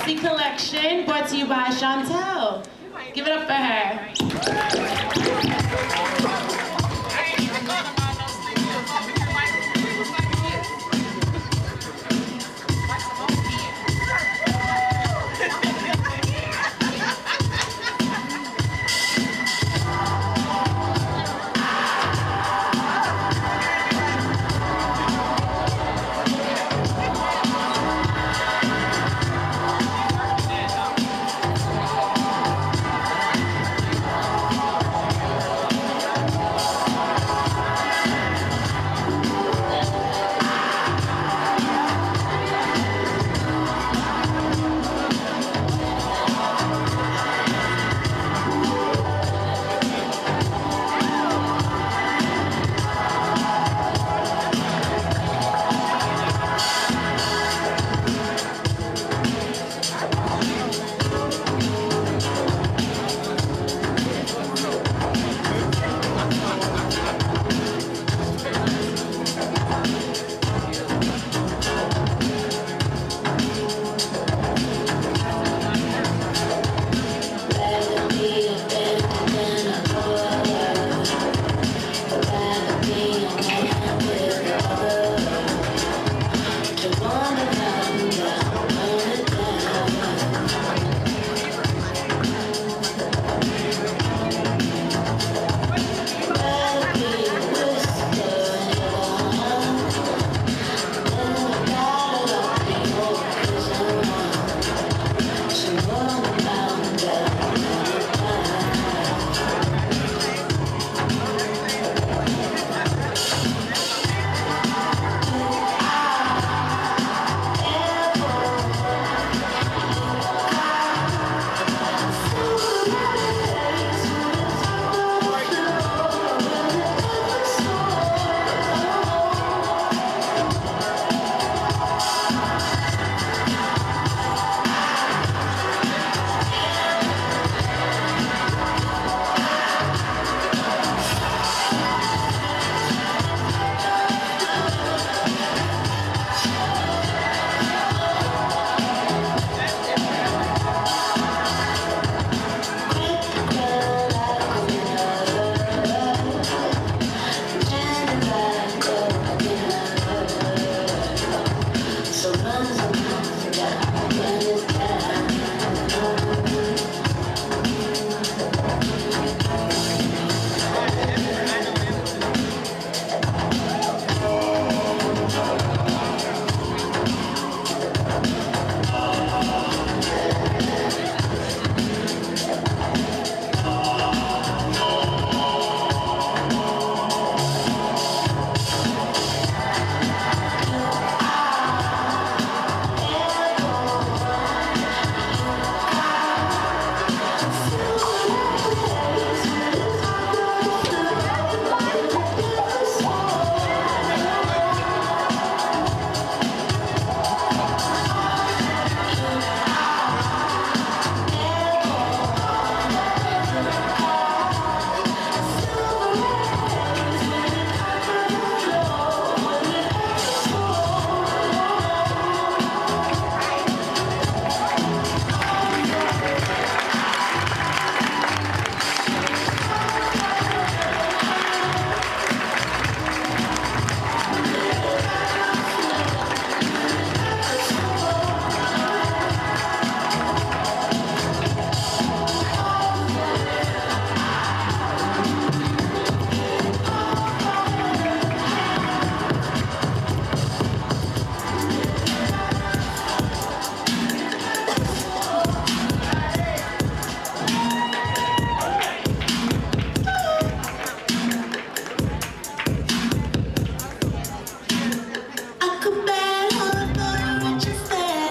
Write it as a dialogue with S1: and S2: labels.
S1: Sexy Collection, brought to you by Chantel. Give it up for her.